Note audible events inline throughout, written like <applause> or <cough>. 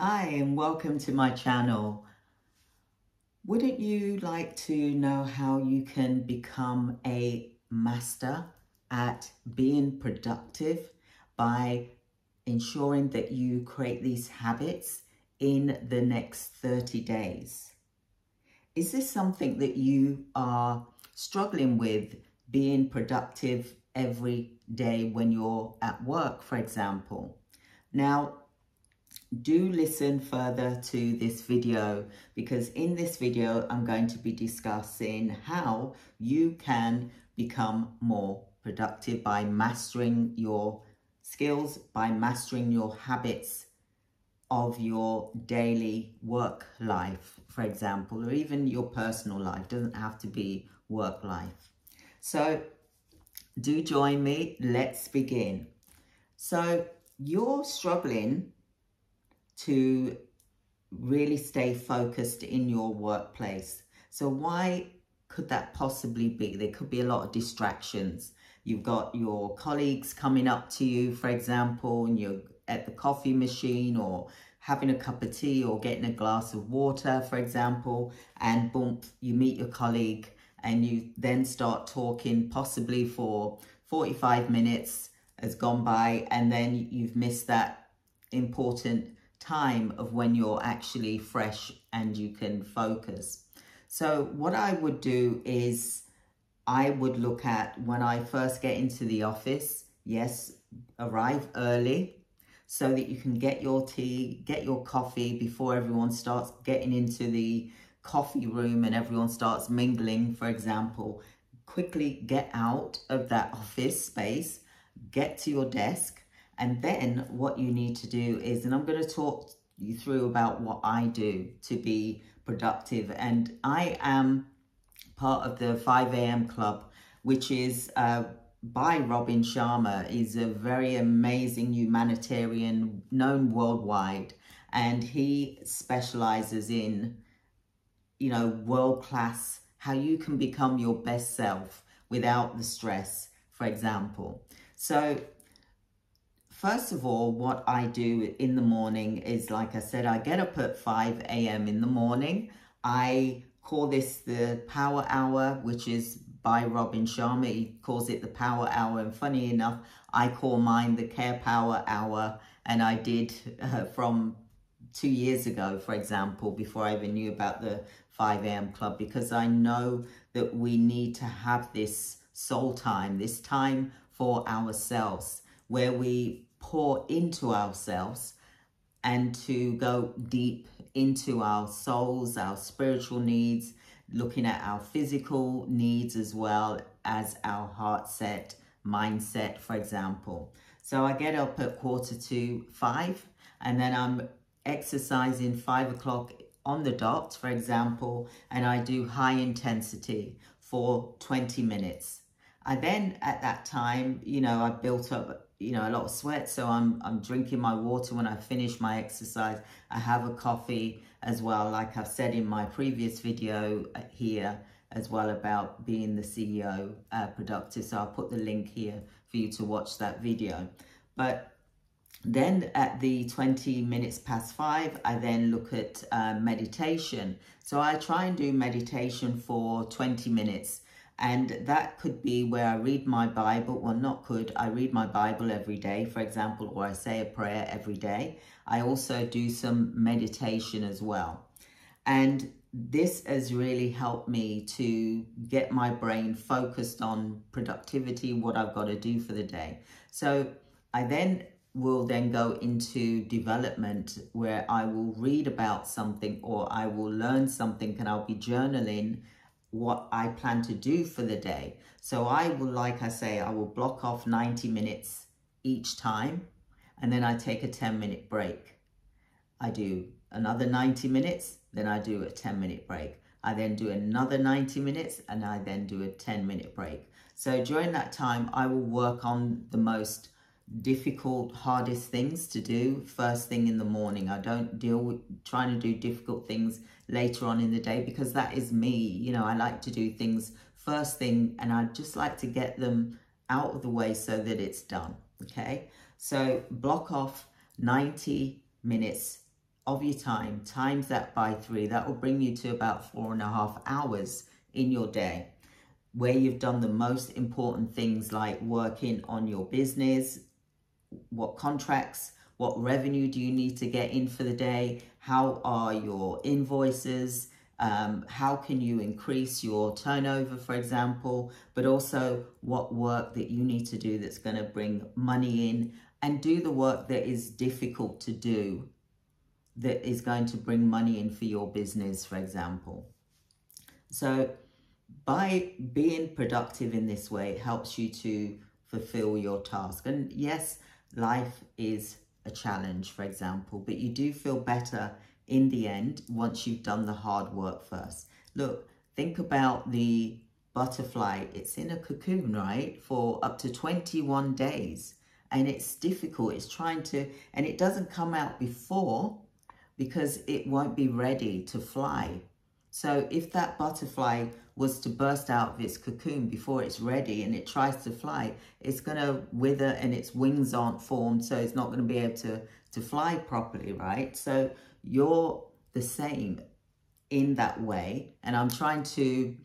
Hi and welcome to my channel. Wouldn't you like to know how you can become a master at being productive by ensuring that you create these habits in the next 30 days? Is this something that you are struggling with being productive every day when you're at work, for example? Now, do listen further to this video because in this video I'm going to be discussing how you can become more productive by mastering your skills, by mastering your habits of your daily work life, for example, or even your personal life. It doesn't have to be work life. So do join me. Let's begin. So you're struggling to really stay focused in your workplace. So why could that possibly be? There could be a lot of distractions. You've got your colleagues coming up to you, for example, and you're at the coffee machine or having a cup of tea or getting a glass of water, for example, and boom, you meet your colleague and you then start talking possibly for 45 minutes has gone by and then you've missed that important time of when you're actually fresh and you can focus. So what I would do is I would look at when I first get into the office, yes, arrive early so that you can get your tea, get your coffee before everyone starts getting into the coffee room and everyone starts mingling, for example. Quickly get out of that office space, get to your desk, and then what you need to do is, and I'm going to talk you through about what I do to be productive. And I am part of the 5 a.m. club, which is uh, by Robin Sharma. He's a very amazing humanitarian known worldwide. And he specializes in, you know, world-class, how you can become your best self without the stress, for example. So First of all, what I do in the morning is, like I said, I get up at 5 a.m. in the morning. I call this the power hour, which is by Robin Sharma. He calls it the power hour. And funny enough, I call mine the care power hour. And I did uh, from two years ago, for example, before I even knew about the 5 a.m. club, because I know that we need to have this soul time, this time for ourselves, where we pour into ourselves and to go deep into our souls, our spiritual needs, looking at our physical needs as well as our heart set, mindset, for example. So I get up at quarter to five and then I'm exercising five o'clock on the dot, for example, and I do high intensity for 20 minutes. I then at that time, you know, I built up you know, a lot of sweat. So I'm, I'm drinking my water when I finish my exercise. I have a coffee as well, like I've said in my previous video uh, here as well about being the CEO uh, productive. So I'll put the link here for you to watch that video. But then at the 20 minutes past five, I then look at uh, meditation. So I try and do meditation for 20 minutes and that could be where I read my Bible. Well, not could. I read my Bible every day, for example, or I say a prayer every day. I also do some meditation as well. And this has really helped me to get my brain focused on productivity, what I've got to do for the day. So I then will then go into development where I will read about something or I will learn something and I'll be journaling what I plan to do for the day. So I will, like I say, I will block off 90 minutes each time and then I take a 10 minute break. I do another 90 minutes, then I do a 10 minute break. I then do another 90 minutes and I then do a 10 minute break. So during that time, I will work on the most difficult, hardest things to do first thing in the morning. I don't deal with trying to do difficult things later on in the day because that is me. You know, I like to do things first thing and I just like to get them out of the way so that it's done. Okay. So block off 90 minutes of your time, times that by three, that will bring you to about four and a half hours in your day where you've done the most important things like working on your business, what contracts, what revenue do you need to get in for the day, how are your invoices, um, how can you increase your turnover, for example, but also what work that you need to do that's going to bring money in and do the work that is difficult to do that is going to bring money in for your business, for example. So by being productive in this way, it helps you to fulfill your task. And yes, life is a challenge, for example, but you do feel better in the end once you've done the hard work first. Look, think about the butterfly. It's in a cocoon, right, for up to 21 days. And it's difficult. It's trying to, and it doesn't come out before because it won't be ready to fly. So if that butterfly was to burst out of its cocoon before it's ready and it tries to fly, it's going to wither and its wings aren't formed, so it's not going to be able to, to fly properly, right? So you're the same in that way. And I'm trying to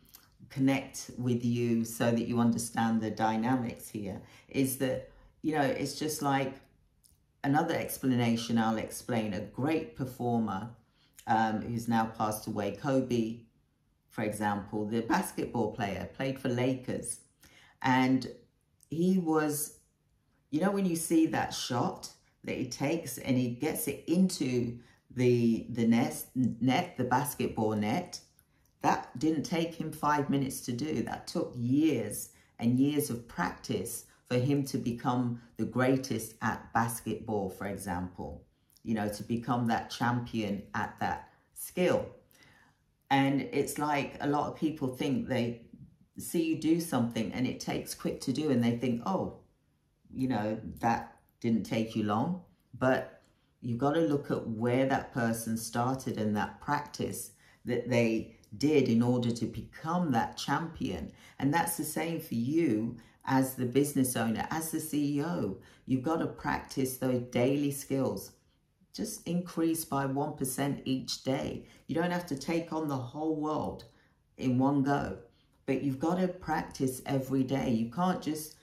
connect with you so that you understand the dynamics here is that, you know, it's just like another explanation I'll explain. A great performer um, who's now passed away, Kobe, for example, the basketball player, played for Lakers. And he was, you know, when you see that shot that he takes and he gets it into the the net, net, the basketball net, that didn't take him five minutes to do. That took years and years of practice for him to become the greatest at basketball, for example. You know, to become that champion at that skill. And it's like a lot of people think they see you do something and it takes quick to do and they think, oh, you know, that didn't take you long. But You've got to look at where that person started and that practice that they did in order to become that champion. And that's the same for you as the business owner, as the CEO. You've got to practice those daily skills. Just increase by 1% each day. You don't have to take on the whole world in one go, but you've got to practice every day. You can't just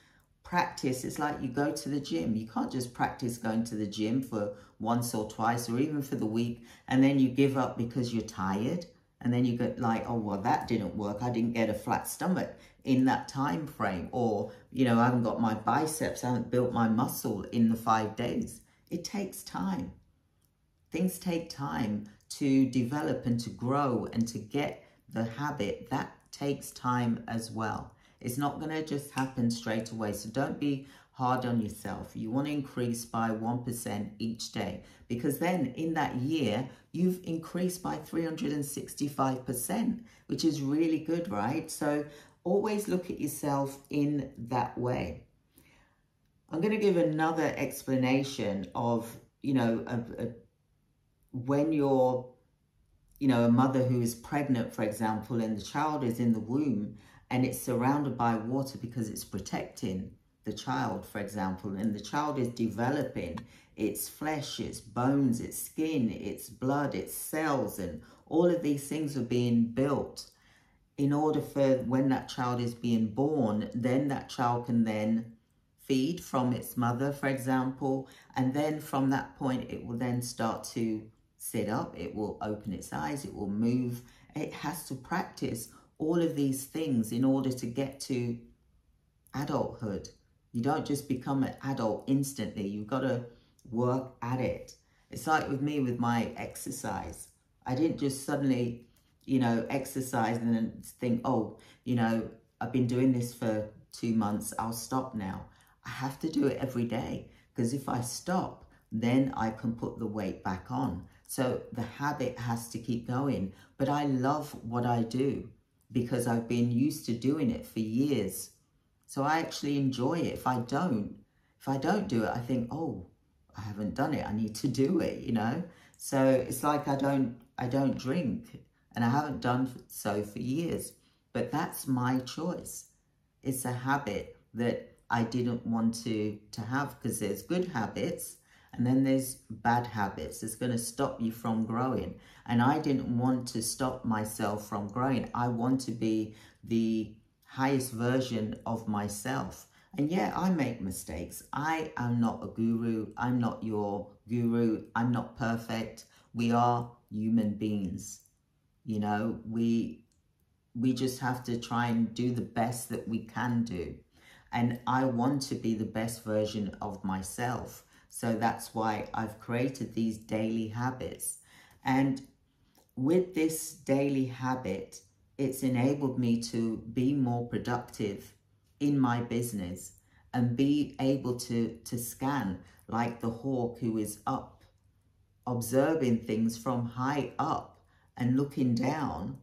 practice. It's like you go to the gym. You can't just practice going to the gym for once or twice or even for the week and then you give up because you're tired and then you get like, oh, well, that didn't work. I didn't get a flat stomach in that time frame. Or, you know, I haven't got my biceps. I haven't built my muscle in the five days. It takes time. Things take time to develop and to grow and to get the habit. That takes time as well. It's not going to just happen straight away. So don't be hard on yourself. You want to increase by 1% each day because then in that year, you've increased by 365%, which is really good, right? So always look at yourself in that way. I'm going to give another explanation of, you know, a, a, when you're, you know, a mother who is pregnant, for example, and the child is in the womb and it's surrounded by water because it's protecting the child, for example, and the child is developing its flesh, its bones, its skin, its blood, its cells, and all of these things are being built in order for when that child is being born, then that child can then feed from its mother, for example, and then from that point, it will then start to sit up, it will open its eyes, it will move. It has to practice all of these things in order to get to adulthood. You don't just become an adult instantly. You've got to work at it. It's like with me with my exercise. I didn't just suddenly, you know, exercise and then think, oh, you know, I've been doing this for two months. I'll stop now. I have to do it every day because if I stop, then I can put the weight back on. So the habit has to keep going. But I love what I do because I've been used to doing it for years. So I actually enjoy it. If I don't, if I don't do it, I think, oh, I haven't done it. I need to do it, you know? So it's like I don't, I don't drink and I haven't done so for years, but that's my choice. It's a habit that I didn't want to, to have because there's good habits And then there's bad habits that's going to stop you from growing. And I didn't want to stop myself from growing. I want to be the highest version of myself. And yeah, I make mistakes. I am not a guru. I'm not your guru. I'm not perfect. We are human beings. You know, we we just have to try and do the best that we can do. And I want to be the best version of myself. So that's why I've created these daily habits. And with this daily habit, it's enabled me to be more productive in my business and be able to, to scan like the hawk who is up, observing things from high up and looking down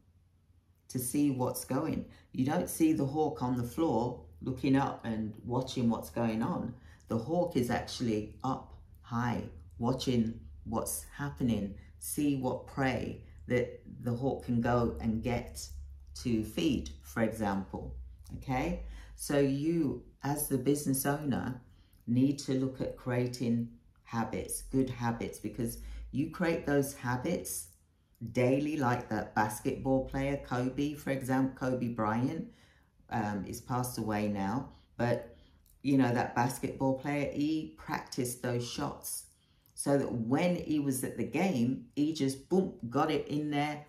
to see what's going. You don't see the hawk on the floor looking up and watching what's going on. The hawk is actually up high, watching what's happening, see what prey that the hawk can go and get to feed, for example. Okay, so you as the business owner need to look at creating habits, good habits, because you create those habits daily, like that basketball player, Kobe, for example, Kobe Bryant um, is passed away now, but you know, that basketball player, he practiced those shots so that when he was at the game, he just boom, got it in there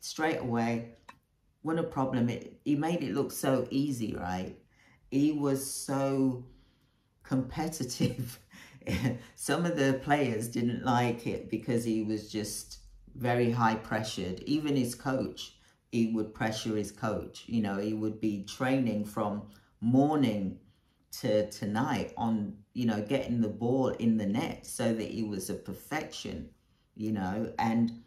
straight away. What a problem. It, he made it look so easy, right? He was so competitive. <laughs> Some of the players didn't like it because he was just very high pressured. Even his coach, he would pressure his coach. You know, he would be training from morning to tonight on, you know, getting the ball in the net so that he was a perfection, you know, and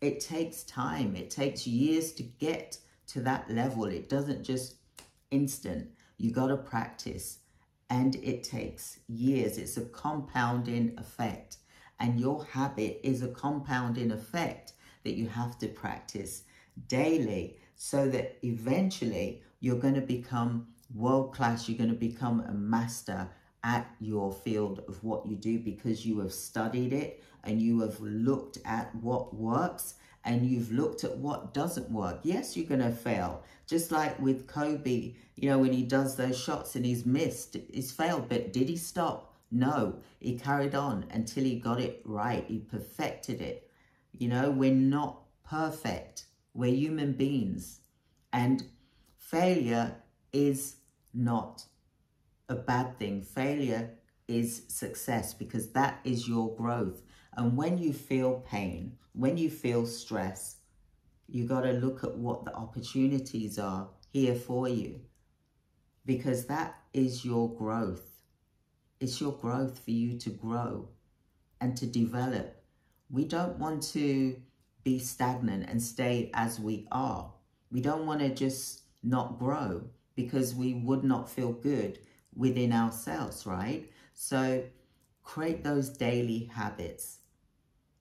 it takes time. It takes years to get to that level. It doesn't just instant. You got to practice and it takes years. It's a compounding effect and your habit is a compounding effect that you have to practice daily so that eventually you're going to become world class. You're going to become a master at your field of what you do because you have studied it and you have looked at what works and you've looked at what doesn't work. Yes, you're going to fail. Just like with Kobe, you know, when he does those shots and he's missed, he's failed. But did he stop? No, he carried on until he got it right. He perfected it. You know, we're not perfect. We're human beings. And failure is not a bad thing. Failure is success because that is your growth. And when you feel pain, when you feel stress, you got to look at what the opportunities are here for you because that is your growth. It's your growth for you to grow and to develop. We don't want to be stagnant and stay as we are. We don't want to just not grow because we would not feel good within ourselves, right? So create those daily habits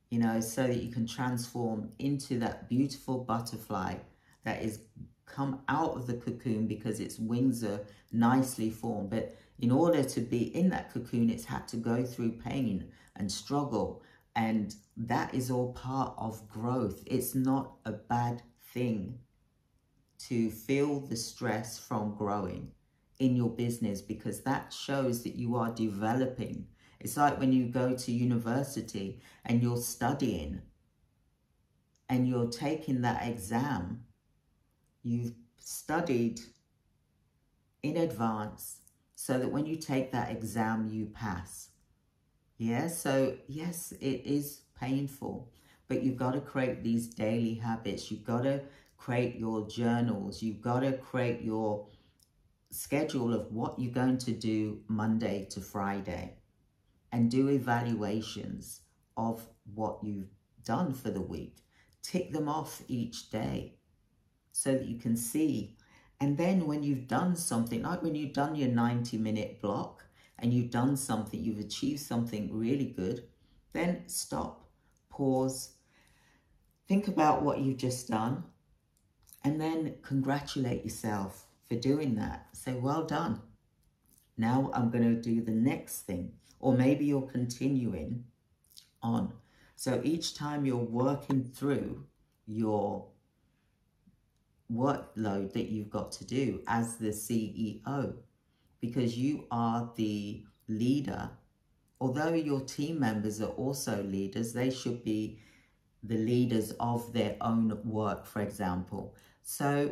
you know, so that you can transform into that beautiful butterfly that is come out of the cocoon because its wings are nicely formed. But in order to be in that cocoon, it's had to go through pain and struggle. And that is all part of growth. It's not a bad thing to feel the stress from growing in your business because that shows that you are developing it's like when you go to university and you're studying and you're taking that exam, you've studied in advance so that when you take that exam, you pass. Yeah, so yes, it is painful, but you've got to create these daily habits. You've got to create your journals. You've got to create your schedule of what you're going to do Monday to Friday and do evaluations of what you've done for the week. Tick them off each day so that you can see. And then when you've done something, like when you've done your 90 minute block and you've done something, you've achieved something really good, then stop, pause, think about what you've just done, and then congratulate yourself for doing that. Say, well done. Now I'm going to do the next thing. or maybe you're continuing on. So each time you're working through your workload that you've got to do as the CEO, because you are the leader. Although your team members are also leaders, they should be the leaders of their own work, for example. So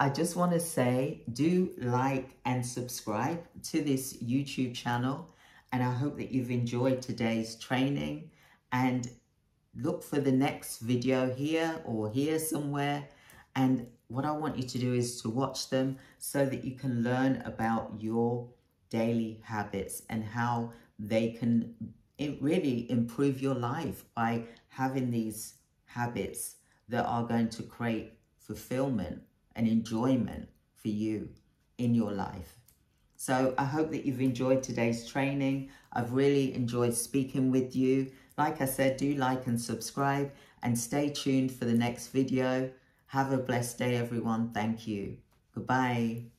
I just want to say do like and subscribe to this YouTube channel. And I hope that you've enjoyed today's training and look for the next video here or here somewhere. And what I want you to do is to watch them so that you can learn about your daily habits and how they can really improve your life by having these habits that are going to create fulfillment and enjoyment for you in your life. So I hope that you've enjoyed today's training. I've really enjoyed speaking with you. Like I said, do like and subscribe and stay tuned for the next video. Have a blessed day, everyone. Thank you. Goodbye.